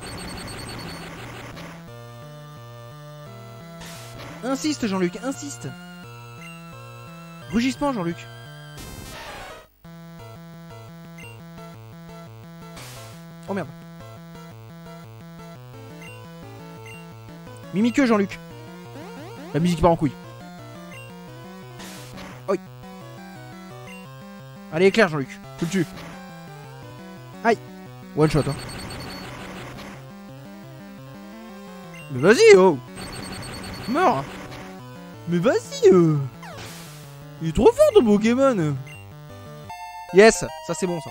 Insiste, Jean-Luc, insiste Rugissement, Jean-Luc Oh merde. Mimiqueux, Jean-Luc. La musique part en couille. Oi. Allez, éclair, Jean-Luc. Tu le tues. Aïe. One shot, hein. Mais vas-y, oh. Meurs. Mais vas-y, euh. Il est trop fort, ton Pokémon. Yes, ça c'est bon, ça.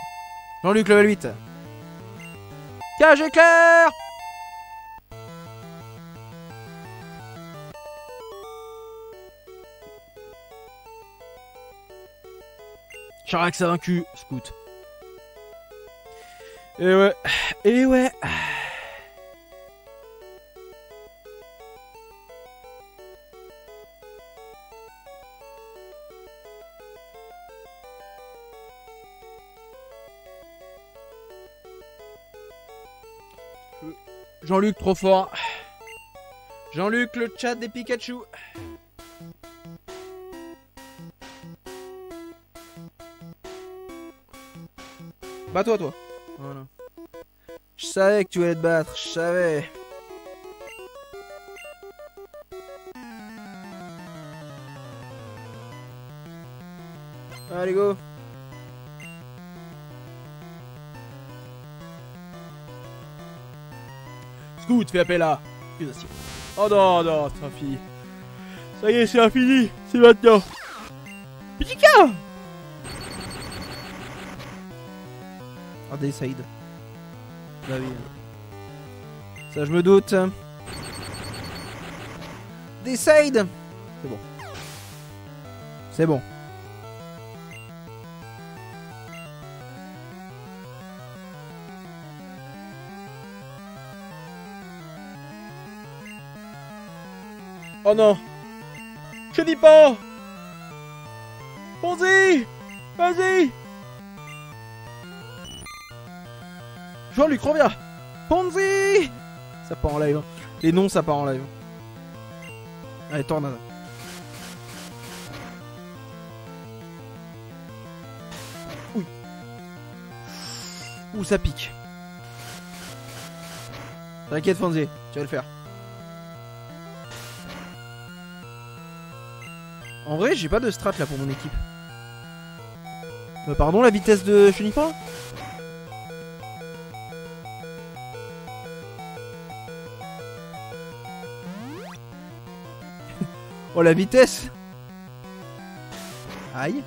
Jean-Luc, level 8. Cage éclair Charax a vaincu, Scout. Et ouais, et ouais. Jean-Luc trop fort. Jean-Luc le chat des Pikachu. Bats-toi toi. Voilà. Je savais que tu allais te battre, je savais. Allez go. Scoot, fais appel là. Oh non, non, sa fille. Ça y est, c'est infini. C'est maintenant. Petit cas Saïd. Bah oui. Ça, je me doute. Des Saïd C'est bon. C'est bon. Oh non Je dis pas Ponzi Vas-y Jean-Luc, reviens Ponzi Ça part en live. hein. Les noms, ça part en live. Allez, tornade. Ouh. Ouh, ça pique. T'inquiète, Fonzie, tu vas le faire. En vrai, j'ai pas de strat là pour mon équipe. Euh, pardon, la vitesse de Chenipa Oh la vitesse. Aïe.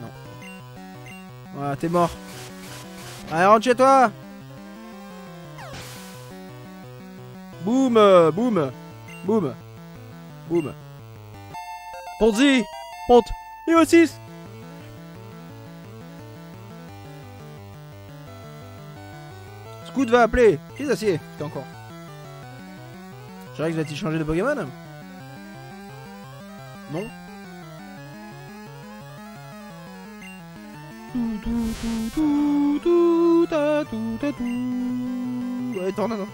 Non. Voilà, t'es mort. Allez, rentre chez toi. Boum Boum Boum Boum. Ponzi Ponte. Niveau 6 Scoot va appeler. Crise d'acier T'es encore J'arrive va-t-il changer de Pokémon Non Tout, tout, tout, tout, tout, ta, tout, ta, tout. Ouais, tornade. hein.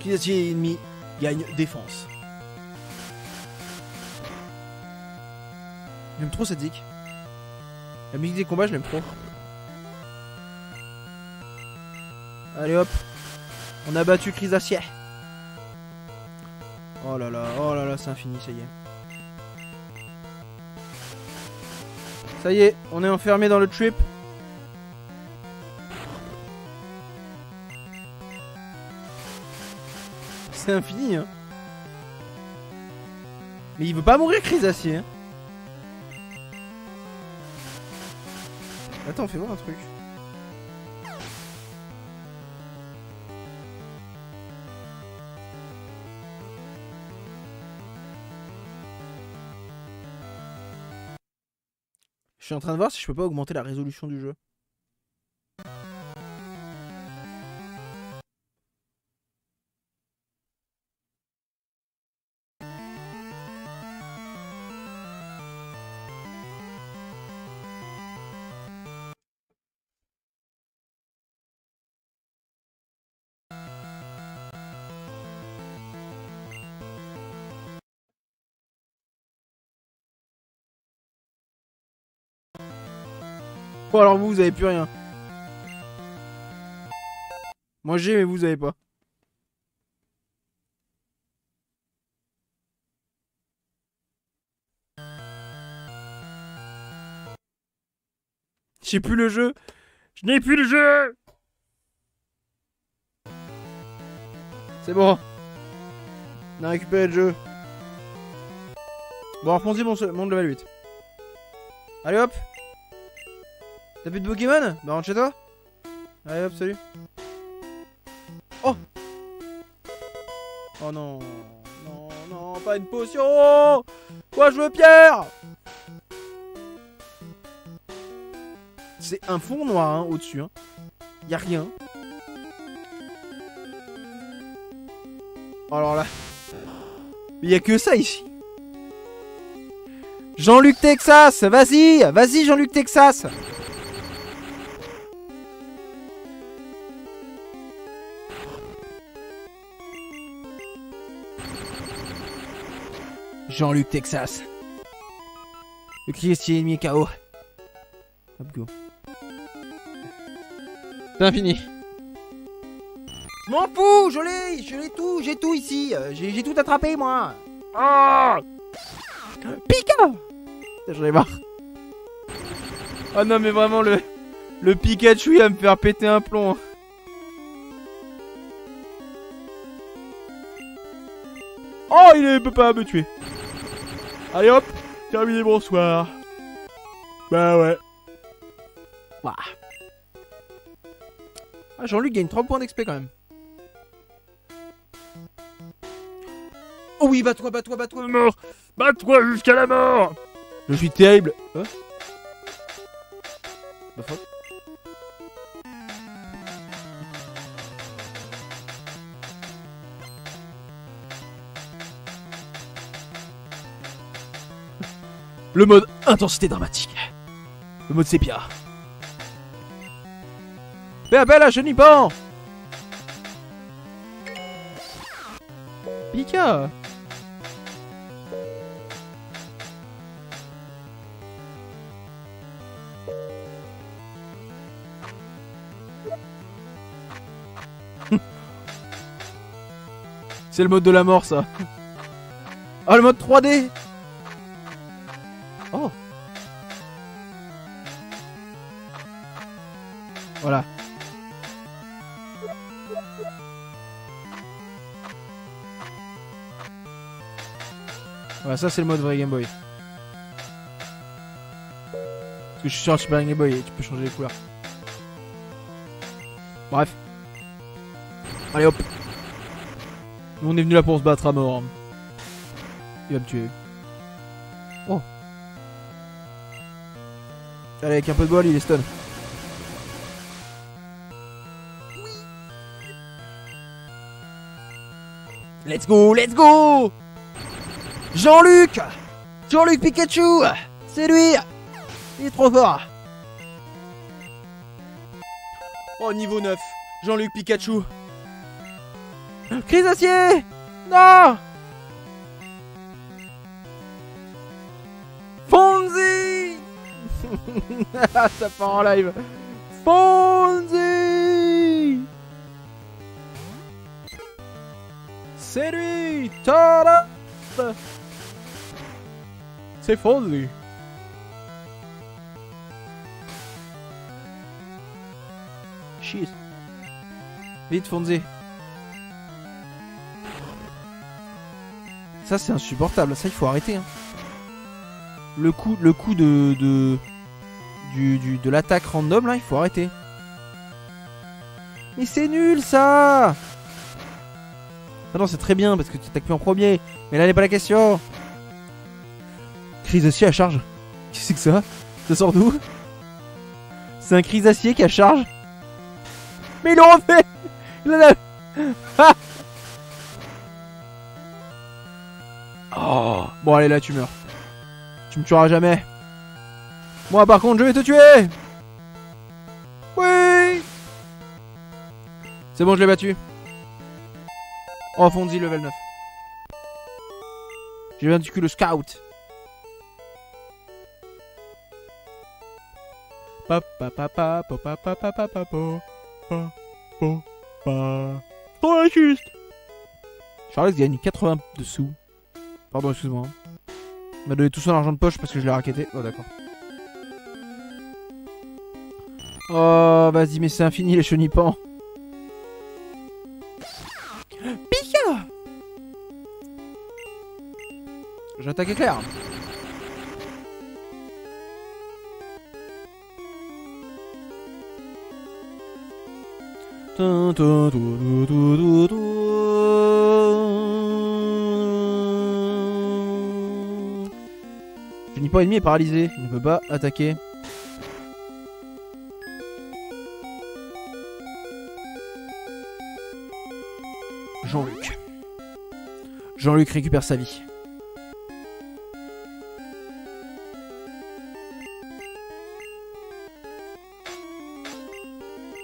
Clignatier ennemi gagne défense. J'aime trop cette zik. La musique des combats, je l'aime trop. Allez hop. On a battu Chrysacier. Oh là là, oh là là, c'est infini, ça y est. Ça y est, on est enfermé dans le trip. C'est infini, hein. Mais il veut pas mourir, Chrysacier. Hein. Attends, fais voir un truc. Je suis en train de voir si je peux pas augmenter la résolution du jeu. Ou alors vous, vous avez plus rien. Moi j'ai, mais vous avez pas. J'ai plus le jeu. Je n'ai plus le jeu. C'est bon. On a récupéré le jeu. Bon, refoncez mon, mon level 8. Allez hop T'as plus de Pokémon Bah rentre chez toi Allez hop, salut Oh Oh non Non, non, pas une potion Quoi, je veux pierre? C'est un fond noir hein, au-dessus. Hein. Y a rien. Alors là... Il y a que ça ici. Jean-Luc Texas, vas-y, vas-y Jean-Luc Texas. Jean-Luc Texas. Le Christian ennemi est KO. Hop go. C'est infini. Je m'en fous, je l'ai, je l'ai tout, j'ai tout ici. Euh, J'ai tout attrapé moi. Ah Pika J'en ai marre. Ah non mais vraiment le le Pikachu il va me faire péter un plomb. Oh il est- peut pas me tuer. Allez hop, terminé bonsoir. Bah ouais. Ouah. Ah Jean-Luc gagne 3 points d'XP quand même. Oh oui, bats-toi, bats-toi, bats-toi, mort Bats-toi jusqu'à la mort Je suis terrible Hein? Ma faute Le mode intensité dramatique. Le mode sépia. Appel à Chenipan Pika C'est le mode de la mort ça. Ah le mode 3D Voilà, ça c'est le mode vrai Game Boy. Parce que je suis sur Super Game Boy et tu peux changer les couleurs. Bref. Allez hop. Nous on est venu là pour se battre à mort. Il va me tuer. Oh. Allez, avec un peu de bol, il est stun. Let's go, let's go Jean-Luc! Jean-Luc Pikachu! C'est lui! Il est trop fort! Oh, niveau 9 Jean-Luc Pikachu. Crise acier! Non! Fonzie! Ça part en live. Fonzie! C'est lui! Tada C'est Fonzie Shit Vite Fonzie Ça c'est insupportable, ça il faut arrêter hein. Le coup, le coup de, de du, du- de l'attaque random là, il faut arrêter. Mais c'est nul ça Ah non, c'est très bien parce que tu attaques plus en premier. Mais là n'est pas la question. Crise d'acier à charge. Qu'est-ce que c'est que ça? Ça sort d'où? C'est un crise d'acier qui a charge? Mais ils l'ont refait Il en a- Ah Oh Bon allez là tu meurs. Tu me tueras jamais. Moi par contre je vais te tuer Oui C'est bon je l'ai battu. Oh Fonzie level 9. J'ai vaincu le scout. Charles gagne 80 de. Pardon, excuse-moi. Il m'a donné tout son argent de poche parce que je l'ai. Oh, d'accord. Oh, vas-y, mais c'est infini les. Pika J'attaque éclair. Tun. Juniper ennemi est paralysé, il ne peut pas attaquer. Jean-Luc. Jean-Luc récupère sa vie.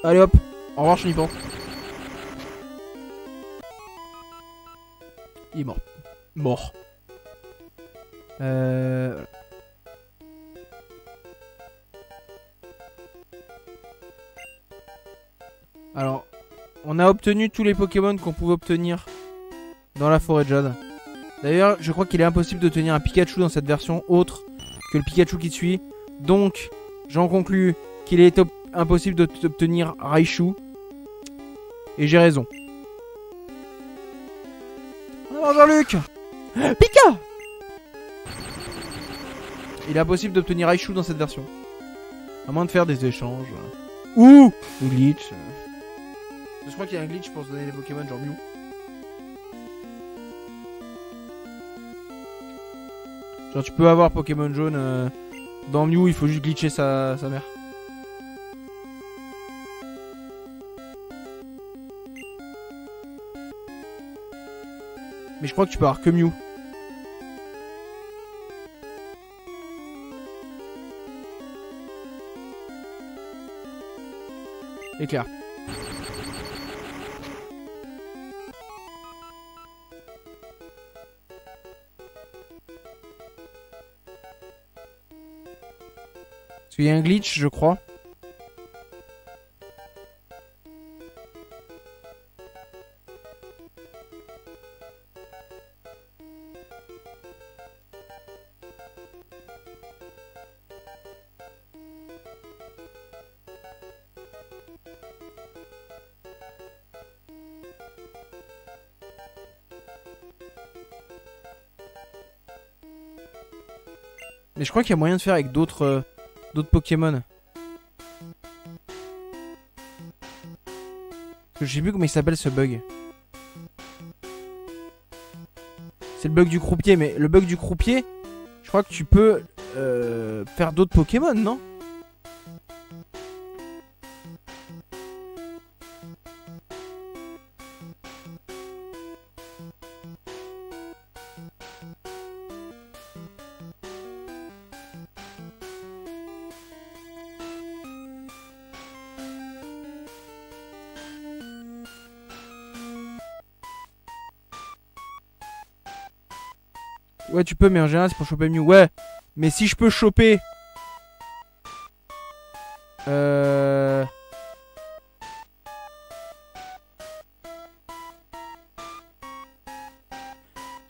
Allez hop, au revoir Chenipan. Il est mort. Mort. Euh... Alors, on a obtenu tous les Pokémon qu'on pouvait obtenir dans la forêt de Jade. D'ailleurs, je crois qu'il est impossible de tenir un Pikachu dans cette version autre que le Pikachu qui suit. Donc, j'en conclus qu'il est impossible d'obtenir Raichu. Et j'ai raison. Alors Jean-Luc Pika Il est impossible d'obtenir Raichu dans cette version. À moins de faire des échanges. Ou Ou glitch. Je crois qu'il y a un glitch pour se donner les Pokémon genre Mew. Genre tu peux avoir Pokémon jaune euh, dans Mew, il faut juste glitcher sa, sa mère. Je crois que tu peux avoir que Mew. Éclair. Parce qu'il y a un glitch, je crois. Crois qu'il y a moyen de faire avec d'autres euh, d'autres Pokémon. Je sais plus comment il s'appelle ce bug. C'est le bug du croupier, mais le bug du croupier, je crois que tu peux euh, faire d'autres Pokémon, non? Ouais, tu peux, mais en général, c'est pour choper Mew. Ouais, mais si je peux choper. Euh.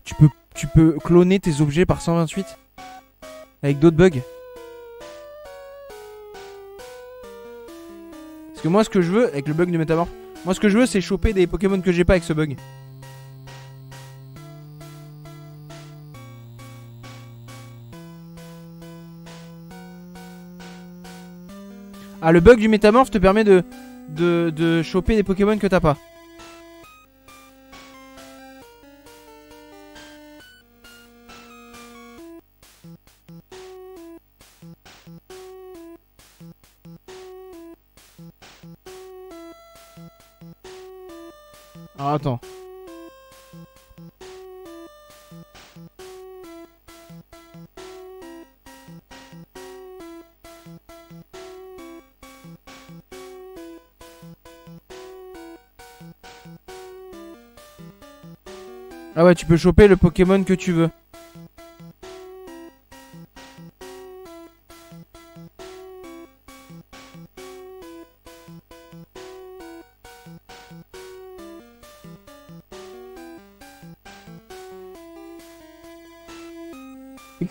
Tu peux, tu peux cloner tes objets par 128 Avec d'autres bugs Parce que moi, ce que je veux, avec le bug de métamorphe, moi, ce que je veux, c'est choper des Pokémon que j'ai pas avec ce bug. Ah, le bug du métamorphe te permet de, de, de choper des Pokémon que t'as pas. Alors attends. ouais, tu peux choper le Pokémon que tu veux.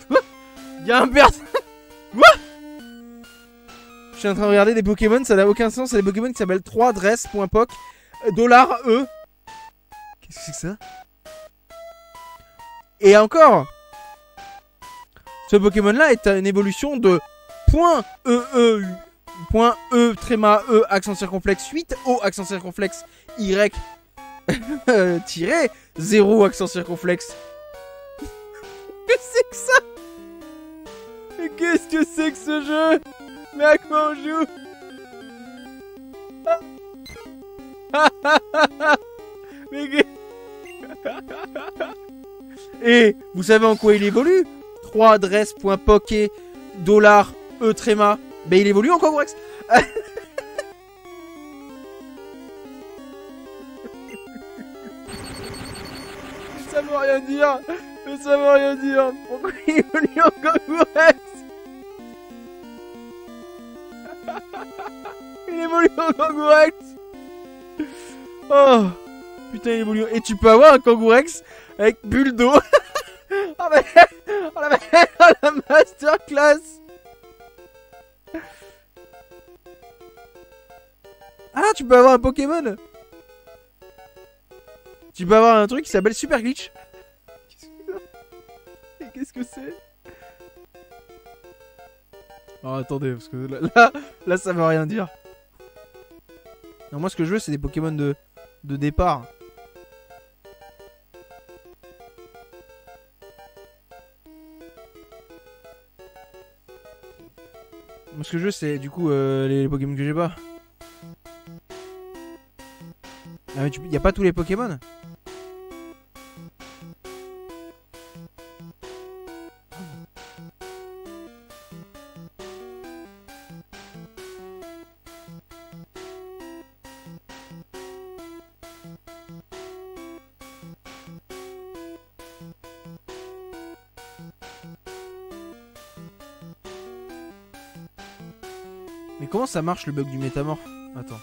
Quoi Y'a un pers... Quoi? Je suis en train de regarder des Pokémon, ça n'a aucun sens. C'est des Pokémon qui s'appellent 3dress.poc, dollar E. Et encore Ce Pokémon-là est une évolution de point E E point E tréma E accent circonflexe 8 O accent circonflexe Y tiré 0 accent circonflexe. Qu'est-ce que c'est que ça! Mais qu'est-ce que c'est que ce jeu? Mais à quoi on joue? Mais que- Et vous savez en quoi il évolue? 3 adresse.poké dollar E tréma. Ben il évolue en Congorex. ça veut rien dire. Mais ça veut rien dire. Pourquoi il évolue en Congorex Il évolue en Kangourex Oh Putain, il évolue. Et tu peux avoir un Kangourex avec bulle d'eau. oh, mais... oh, la... oh, la masterclass Ah, tu peux avoir un Pokémon Tu peux avoir un truc qui s'appelle Super Glitch. Qu'est-ce que c'est? Oh, attendez, parce que là, là, là, ça veut rien dire. Non, moi, ce que je veux, c'est des Pokémon de, de départ. Ce que je veux, c'est du coup euh, les, Pokémon que j'ai pas. Ah, mais y a pas tous les Pokémon? Ça marche le bug du métamorphe Attends.